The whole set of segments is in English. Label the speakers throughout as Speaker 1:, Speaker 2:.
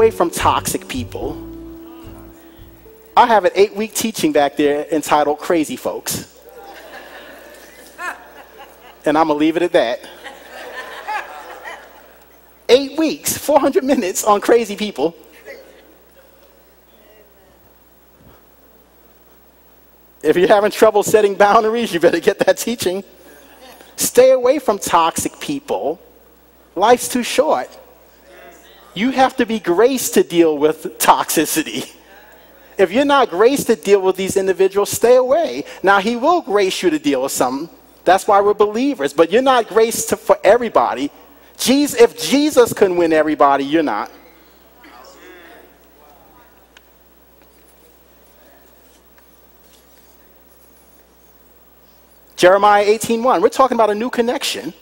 Speaker 1: away from toxic people. I have an eight week teaching back there entitled Crazy Folks. And I'm going to leave it at that. Eight weeks, 400 minutes on crazy people. If you're having trouble setting boundaries, you better get that teaching. Stay away from toxic people. Life's too short. You have to be graced to deal with toxicity. If you're not graced to deal with these individuals, stay away. Now, He will grace you to deal with some. That's why we're believers. But you're not graced to, for everybody. Jesus, if Jesus couldn't win everybody, you're not. Jeremiah 18:1. We're talking about a new connection.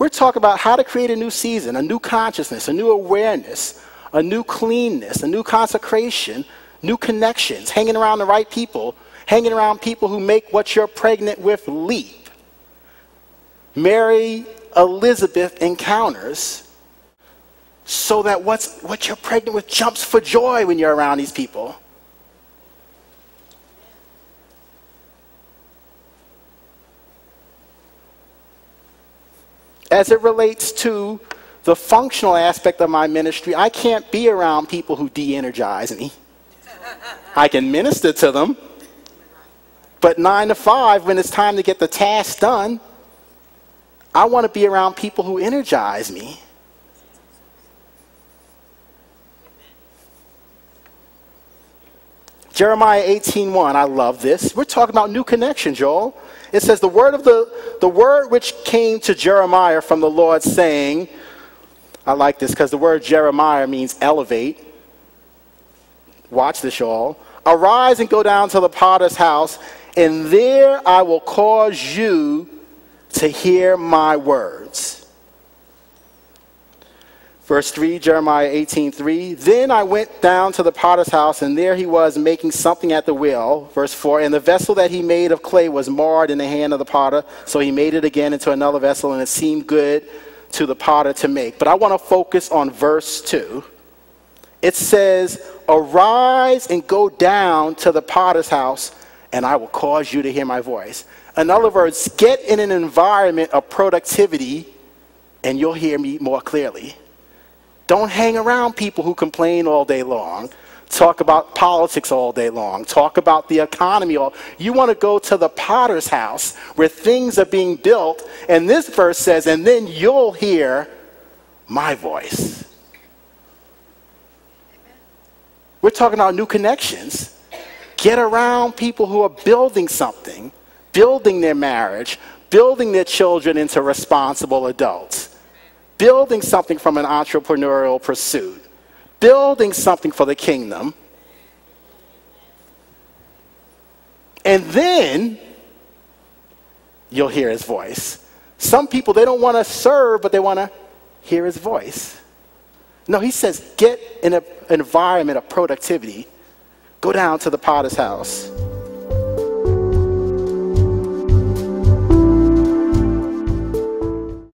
Speaker 1: We're talking about how to create a new season, a new consciousness, a new awareness, a new cleanness, a new consecration, new connections, hanging around the right people, hanging around people who make what you're pregnant with leap. Mary Elizabeth encounters so that what's, what you're pregnant with jumps for joy when you're around these people. As it relates to the functional aspect of my ministry, I can't be around people who de energize me. I can minister to them, but nine to five, when it's time to get the task done, I want to be around people who energize me. Jeremiah 18:1, I love this. We're talking about new connections, Joel. It says the word of the the word which came to Jeremiah from the Lord saying, I like this because the word Jeremiah means elevate. Watch this, y'all. Arise and go down to the potter's house, and there I will cause you to hear my words. Verse 3, Jeremiah 18, 3. Then I went down to the potter's house, and there he was making something at the wheel. Verse 4, and the vessel that he made of clay was marred in the hand of the potter. So he made it again into another vessel, and it seemed good to the potter to make. But I want to focus on verse 2. It says, Arise and go down to the potter's house, and I will cause you to hear my voice. In other words, get in an environment of productivity, and you'll hear me more clearly. Don't hang around people who complain all day long, talk about politics all day long, talk about the economy. All. You want to go to the potter's house where things are being built. And this verse says, and then you'll hear my voice. We're talking about new connections. Get around people who are building something, building their marriage, building their children into responsible adults building something from an entrepreneurial pursuit, building something for the kingdom. And then you'll hear his voice. Some people, they don't want to serve, but they want to hear his voice. No, he says, get in an environment of productivity. Go down to the potter's house.